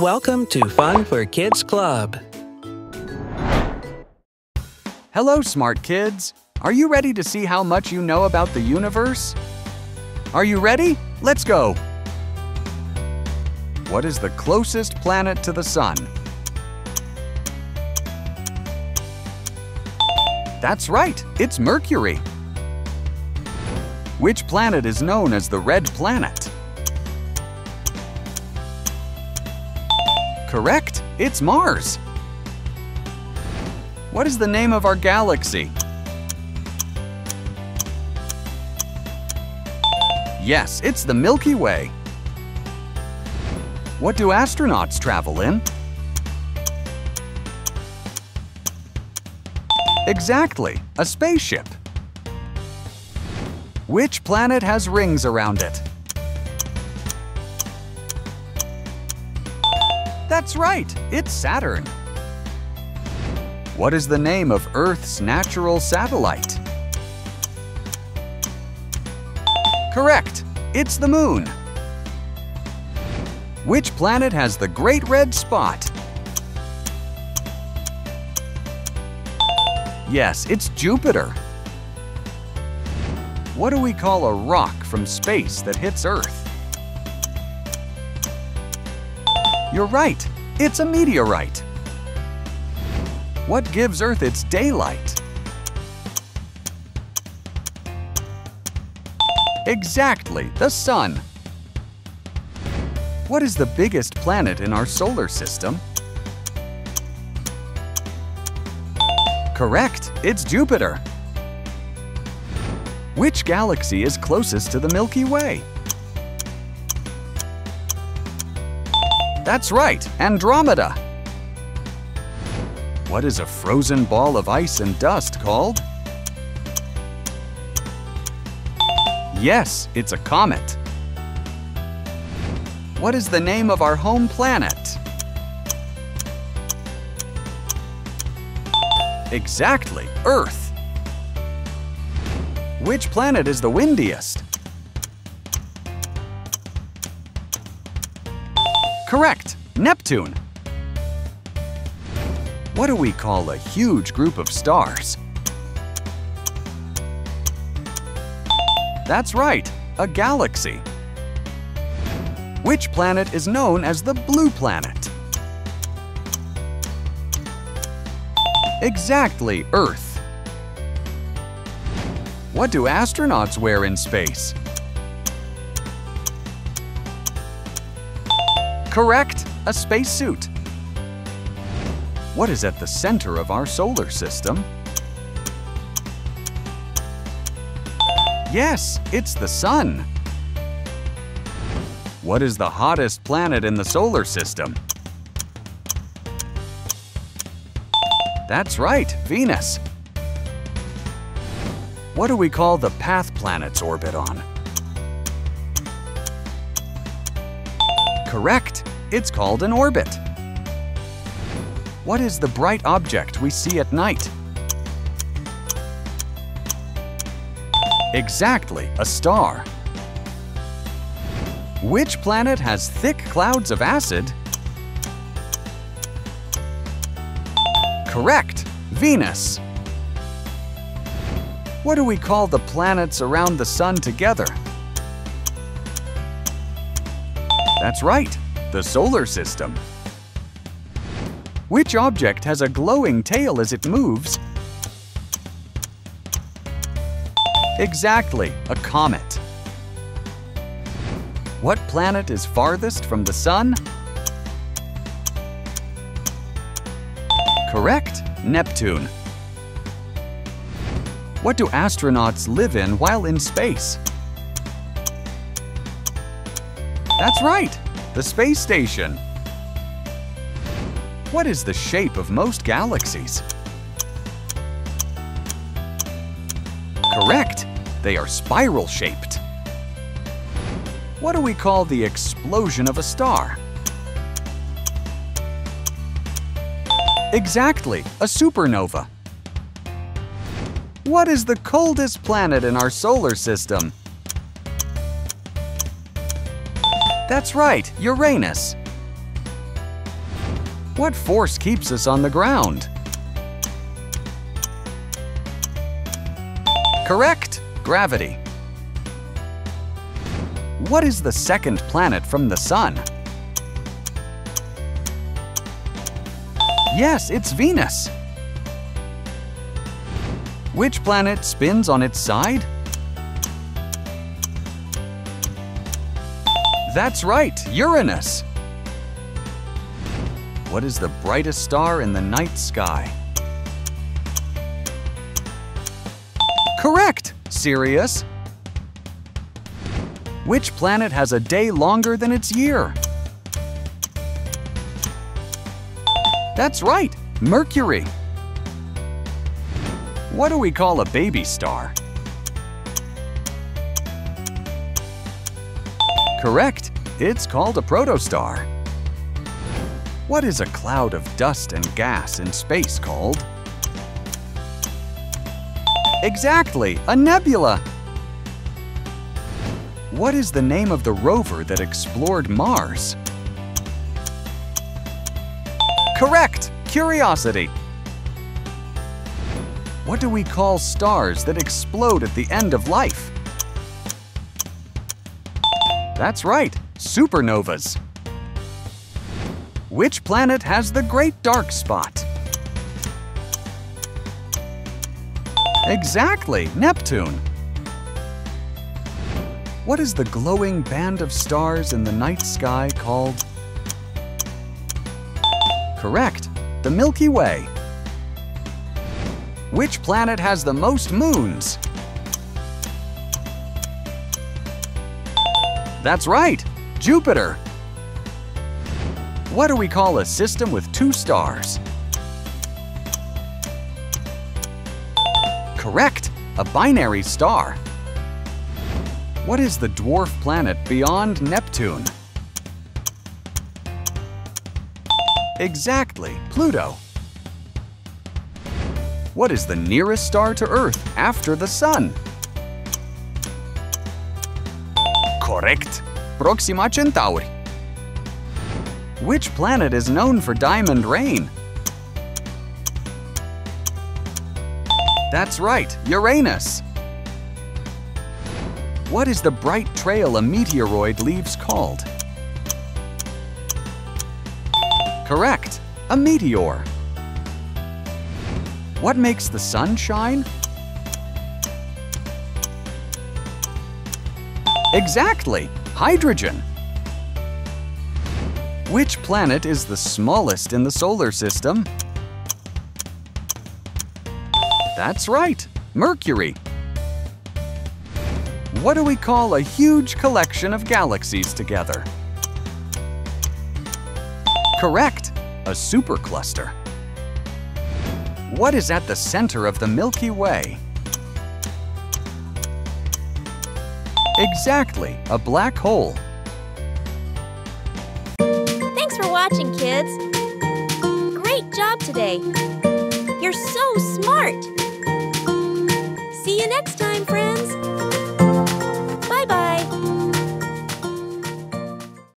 Welcome to Fun for Kids Club. Hello, smart kids. Are you ready to see how much you know about the universe? Are you ready? Let's go. What is the closest planet to the Sun? That's right, it's Mercury. Which planet is known as the Red Planet? Correct, it's Mars. What is the name of our galaxy? Yes, it's the Milky Way. What do astronauts travel in? Exactly, a spaceship. Which planet has rings around it? That's right, it's Saturn. What is the name of Earth's natural satellite? Correct, it's the Moon. Which planet has the Great Red Spot? Yes, it's Jupiter. What do we call a rock from space that hits Earth? You're right, it's a meteorite. What gives Earth its daylight? Exactly, the Sun. What is the biggest planet in our solar system? Correct, it's Jupiter. Which galaxy is closest to the Milky Way? That's right, Andromeda. What is a frozen ball of ice and dust called? Yes, it's a comet. What is the name of our home planet? Exactly, Earth. Which planet is the windiest? Correct, Neptune. What do we call a huge group of stars? That's right, a galaxy. Which planet is known as the blue planet? Exactly, Earth. What do astronauts wear in space? Correct, a spacesuit. What is at the center of our solar system? Yes, it's the Sun. What is the hottest planet in the solar system? That's right, Venus. What do we call the path planets orbit on? Correct, it's called an orbit. What is the bright object we see at night? Exactly, a star. Which planet has thick clouds of acid? Correct, Venus. What do we call the planets around the Sun together? That's right, the solar system. Which object has a glowing tail as it moves? Exactly, a comet. What planet is farthest from the Sun? Correct, Neptune. What do astronauts live in while in space? That's right, the space station. What is the shape of most galaxies? Correct, they are spiral-shaped. What do we call the explosion of a star? Exactly, a supernova. What is the coldest planet in our solar system? That's right, Uranus. What force keeps us on the ground? Correct! Gravity. What is the second planet from the Sun? Yes, it's Venus. Which planet spins on its side? That's right, Uranus. What is the brightest star in the night sky? Correct, Sirius. Which planet has a day longer than its year? That's right, Mercury. What do we call a baby star? Correct, it's called a protostar. What is a cloud of dust and gas in space called? Exactly, a nebula. What is the name of the rover that explored Mars? Correct, Curiosity. What do we call stars that explode at the end of life? That's right, supernovas. Which planet has the Great Dark Spot? Exactly, Neptune. What is the glowing band of stars in the night sky called? Correct, the Milky Way. Which planet has the most moons? That's right, Jupiter. What do we call a system with two stars? Correct, a binary star. What is the dwarf planet beyond Neptune? Exactly, Pluto. What is the nearest star to Earth after the Sun? Correct, Proxima Centauri. Which planet is known for diamond rain? That's right, Uranus. What is the bright trail a meteoroid leaves called? Correct, a meteor. What makes the sun shine? Exactly, hydrogen. Which planet is the smallest in the solar system? That's right, Mercury. What do we call a huge collection of galaxies together? Correct, a supercluster. What is at the center of the Milky Way? Exactly, a black hole. Thanks for watching, kids. Great job today. You're so smart. See you next time, friends.